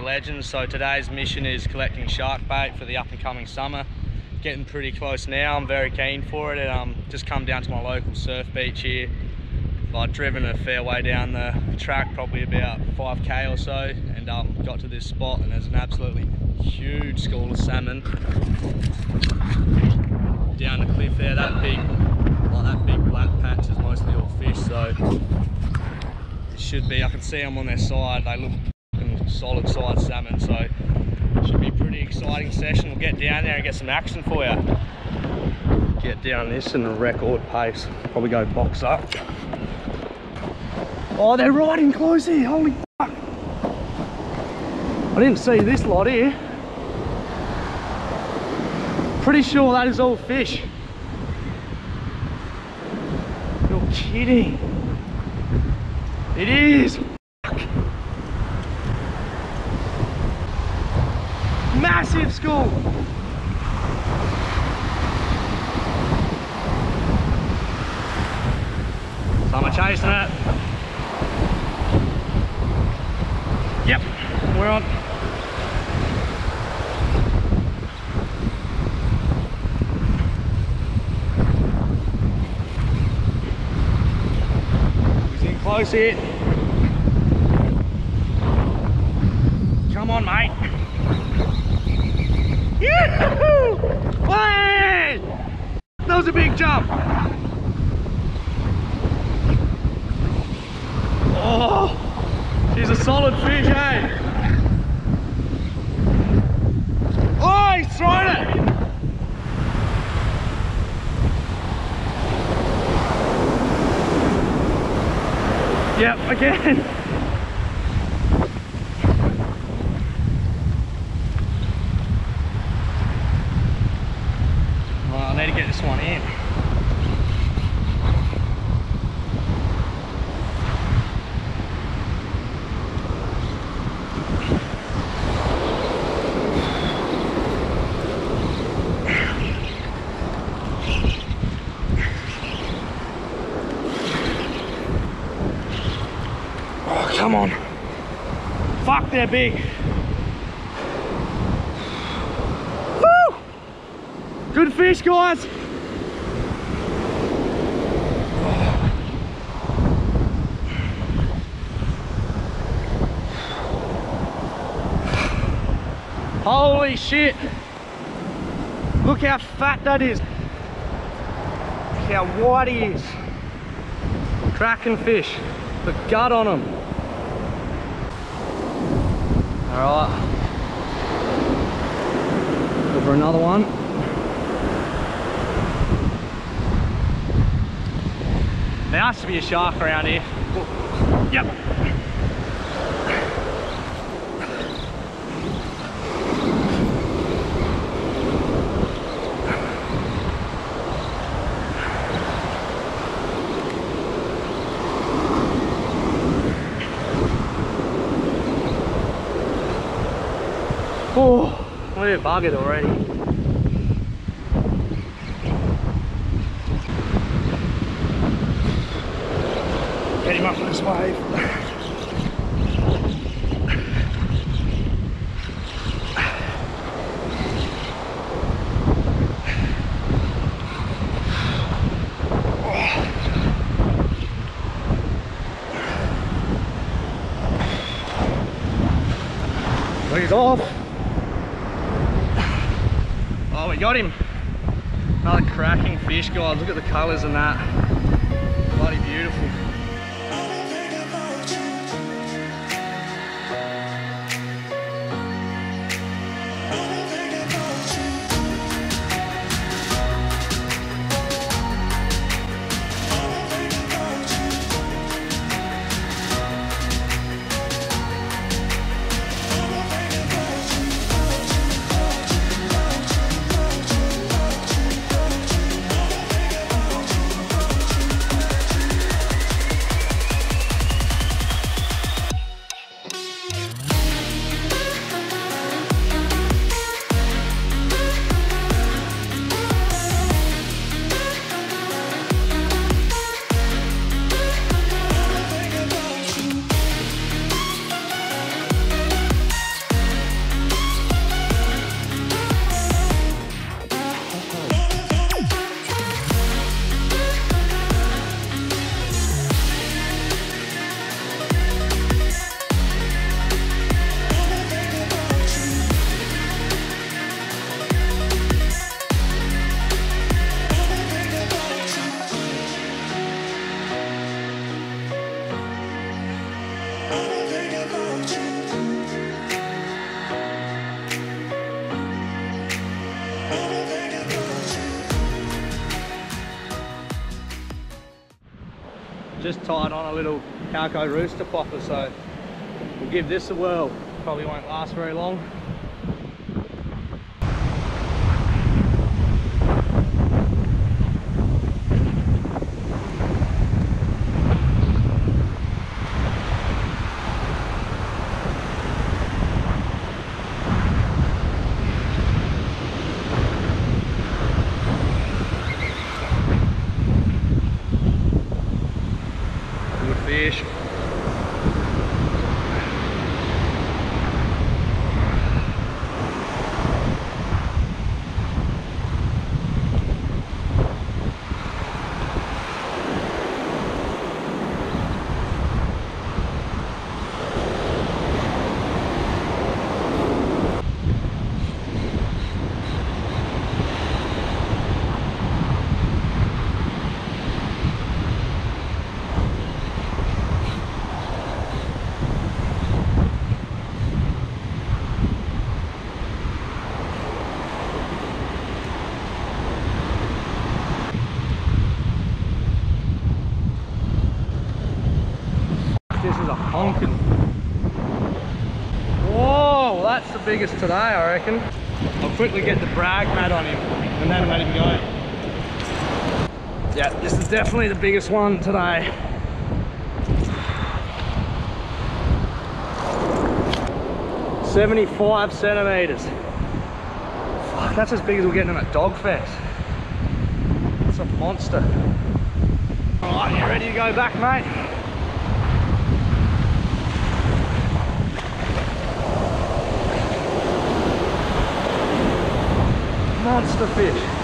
Legends. So today's mission is collecting shark bait for the up and coming summer. Getting pretty close now. I'm very keen for it. And um, just come down to my local surf beach here. I've driven a fair way down the track, probably about 5k or so, and um, got to this spot and there's an absolutely huge school of salmon down the cliff there. That big, like that big black patch is mostly all fish, so it should be. I can see them on their side. They look solid sized salmon, so should be a pretty exciting session. We'll get down there and get some action for you. Get down this in a record pace. Probably go box up. Oh, they're riding close here. Holy fuck. I didn't see this lot here. Pretty sure that is all fish. You're kidding. It is. Fuck. Massive school. So I'm chasing it. Yep, we're on. He's in close here. Come on, mate. Yahoo! That was a big jump. Oh, she's a solid fish, eh? Oh, he's thrown it. Yep, again. Well, I need to get this one in. Oh, come on. Fuck, they're big. Woo! Good fish, guys. Holy shit. Look how fat that is. Look how wide he is. Cracking fish. The gut on him. Alright. Go for another one. There has to be a shark around here. Yep. Oh, we're buggered already. Get him up on this wave. He's off. Oh, we got him. Another cracking fish, guys. Look at the colours and that. Bloody beautiful. Just tied on a little Halco Roosta popper, so we'll give this a whirl. Probably won't last very long. Good fish. This is a honking. Whoa, that's the biggest today, I reckon. I'll quickly get the brag mat on him and then let him go. Yeah, this is definitely the biggest one today. Seventy-five centimeters. Fuck, that's as big as we're getting them at Dogfest. It's a monster. All right, you ready to go back, mate? Monster fish.